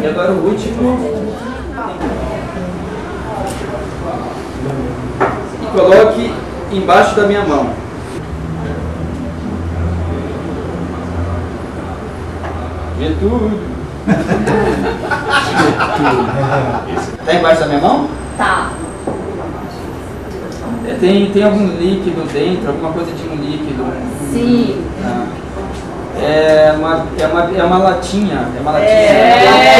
E agora o último. E coloque embaixo da minha mão. Getúlio. Tá embaixo da minha mão? Tá. É, Tem, tem algum líquido dentro, alguma coisa de um líquido? Sim. Ah. É uma, é uma, é uma latinha. É uma latinha. É.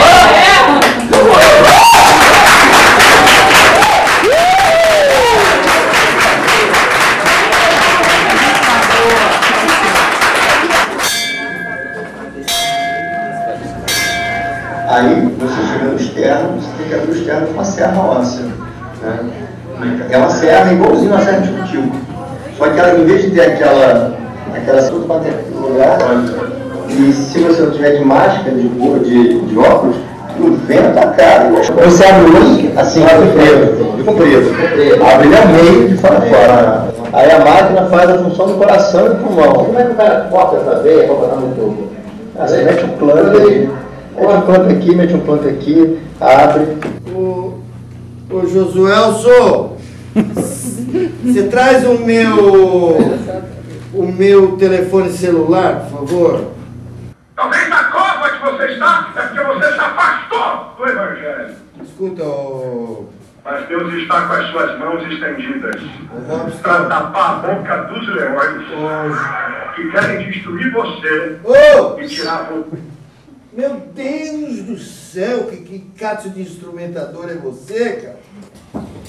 Aí, você chega no externo, você tem que abrir o externo com uma serra óssea. Né? É uma serra igualzinho uma serra de cultivo. Só que ela, em vez de ter aquela, aquela tudo para aquele lugar, e se você não tiver de máscara, de, de, de óculos, o vento a cara. Você abre o olho, assim, abre preto, de comprido. Abre ele a meio de fora a fora. Aí a máquina faz a função do coração e do pulmão. Como é que o cara corta essa veia para botar no tubo? Ah, você mete um plano aí. Mete um plano aqui, mete um plano aqui, abre. Ô, ô Josuelso, você traz o meu o meu telefone celular, por favor? Talvez na cova que você está é porque você se afastou do Evangelho. Escuta, ô, Mas Deus está com as suas mãos estendidas para tapar a boca dos leões que querem destruir você Ô, e tirar o meu Deus do céu, que, que cato de instrumentador é você, cara?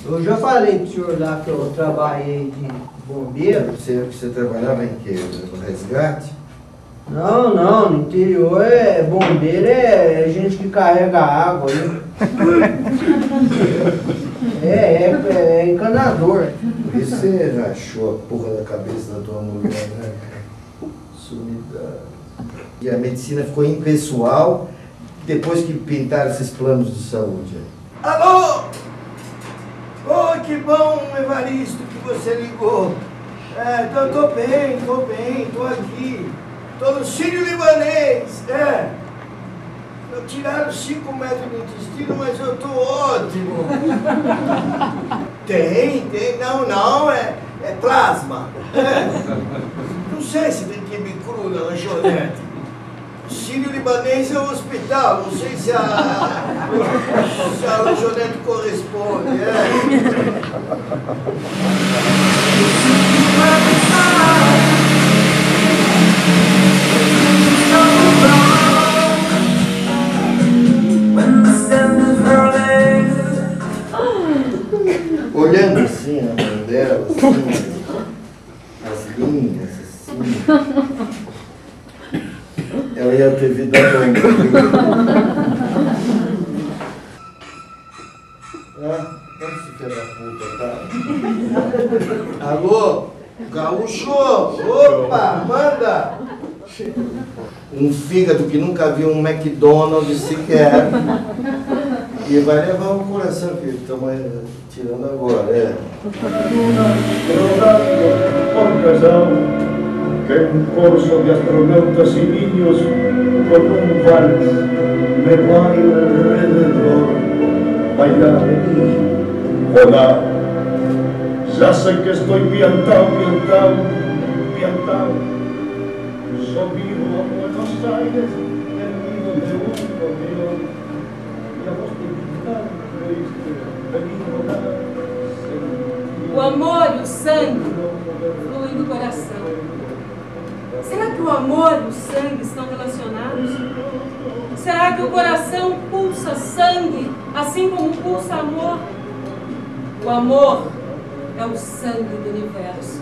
Eu já falei pro senhor lá que eu trabalhei de bombeiro. Você, você trabalhava em quê? No resgate? Não, não, no interior é bombeiro é, é gente que carrega água aí. É, é, é encanador. Por isso você rachou a porra da cabeça da tua mulher, né? Sumida. E a medicina ficou impessoal depois que pintaram esses planos de saúde. aí. Alô? Que bom, Evaristo, que você ligou. É, tô, tô bem, tô bem, tô aqui. Tô no Sírio Libanês, é. Eu tiraram 5 metros do intestino, mas eu tô ótimo. Tem, tem, não, não, é, é plasma. É. Não sei se tem quibe cru na lanchonete. O Sírio Libanês é um hospital, não sei se a, se a lanchonete corresponde. É. Olhando assim a mão dela, assim, as linhas, assim. Ela ia ter vida longa. Ah, onde esse filho da puta tá? Alô? Gaúcho! Opa, manda! Um fígado que nunca viu um McDonald's sequer. E vai levar o coração que estamos tirando agora, é. Que un corso de astronautas y niños con un vals me baila alrededor. Baila de mí, hola. Ya sé que estoy piantao, piantao, piantao. Yo vivo a Buenos Aires, venido de un camión. Y a vos te invitaron, creíste, venido O amor e o sangue fluem do coração. O amor e o sangue estão relacionados? Será que o coração pulsa sangue, assim como pulsa amor? O amor é o sangue do universo.